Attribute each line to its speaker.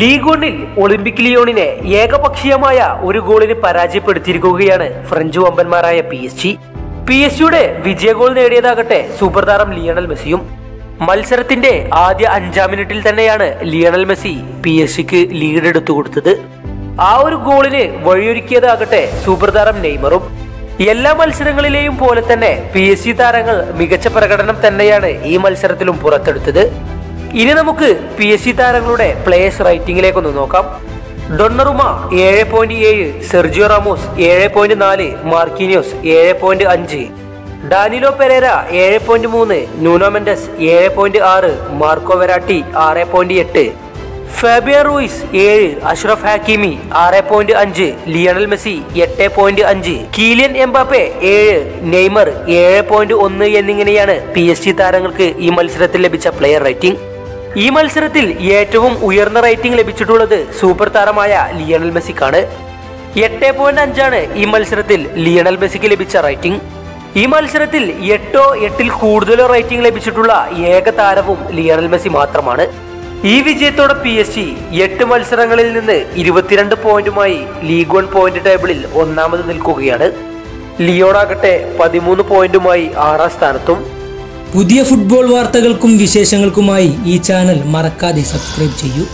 Speaker 1: League വണ്ണിൽ Olympic ലിയോണിനെ ഏകപക്ഷീയമായ ഒരു ഗോളിന് പരാജയപ്പെടുത്തിയിരിക്കുകയാണ് French വമ്പന്മാരായ P S G. P S ജിയുടെ വിജയ ഗോൾ നേടിയതാകട്ടെ സൂപ്പർ താരം ലിയണൽ മെസ്സിയും. മത്സരത്തിന്റെ ആദ്യ അഞ്ചാം മിനിറ്റിൽ തന്നെയാണ് ലിയണൽ മെസ്സി പി എസ് ജിക്ക് ലീഡ് എടുത്തു കൊടുത്തത്. ആ ഒരു ഗോളിന് വഴിയൊരുക്കിയതാകട്ടെ സൂപ്പർ താരം നെയ്മറും. എല്ലാ മത്സരങ്ങളിലെയും പോലെ തന്നെ പി എസ് ജി താരങ്ങൾ മികച്ച പ്രകടനം തന്നെയാണ് ഈ മത്സരത്തിലും പുറത്തെടുത്തത്. ഇനി നമുക്ക് പി എസ് സി താരങ്ങളുടെ പ്ലേയേഴ്സ് റേറ്റിംഗിലേക്കൊന്ന് നോക്കാം. ഡൊണ്ണറുമ ഏഴ് പോയിന്റ് ഏഴ് സെർജിയോ റാമോസ് ഏഴ് പോയിന്റ് നാല് മാർക്കിനിയോസ് ഏഴ് പോയിന്റ് അഞ്ച് ഡാനിലോ പെരേര ഏഴ് പോയിന്റ് മൂന്ന് ന്യൂനോ മെൻഡസ് ഏഴ് പോയിന്റ് ആറ് മാർക്കോ വെരാട്ടി ആറ് പോയിന്റ് എട്ട് ഫാബിയ റൂയിസ് ഏഴ് അഷ്റഫ് ഹാക്കിമി ആറ് പോയിന്റ് അഞ്ച് ലിയണൽ മെസ്സി എട്ട് പോയിന്റ് അഞ്ച് കീലിയൻ എംബാപ്പെ ഏഴ് നെയ്മർ ഏഴ് പോയിന്റ് ഒന്ന് എന്നിങ്ങനെയാണ് പി എസ് ജി താരങ്ങൾക്ക് ഈ മത്സരത്തിൽ ലഭിച്ച പ്ലെയർ റേറ്റിംഗ് ഈ മത്സരത്തിൽ ഏറ്റവും ഉയർന്ന റേറ്റിംഗ് ലഭിച്ചിട്ടുള്ളത് സൂപ്പർ താരമായ ലിയണൽ മെസ്സിക്കാണ്. എട്ട് പോയിന്റ് അഞ്ചാണ് ഈ മത്സരത്തിൽ ലിയണൽ മെസ്സിക്ക് ലഭിച്ച റേറ്റിംഗ്. ഈ മത്സരത്തിൽ എട്ടോ എട്ടിൽ കൂടുതലോ റേറ്റിംഗ് ലഭിച്ചിട്ടുള്ള ഏക താരവും ലിയണൽ മെസ്സി മാത്രമാണ്. ഈ വിജയത്തോടെ പി എസ് ജി എട്ട് മത്സരങ്ങളിൽ നിന്ന് ഇരുപത്തിരണ്ട് പോയിന്റുമായി ലീഗ് വൺ പോയിന്റ് ടേബിളിൽ ഒന്നാമത് നിൽക്കുകയാണ്. ലിയോണാകട്ടെ പതിമൂന്ന് പോയിന്റുമായി ആറാം സ്ഥാനത്തും
Speaker 2: പുതിയ ഫുട്ബോൾ വാർത്തകൾക്കും വിശേഷങ്ങൾക്കുമായി ഈ ചാനൽ മറക്കാതെ സബ്സ്ക്രൈബ് ചെയ്യൂ.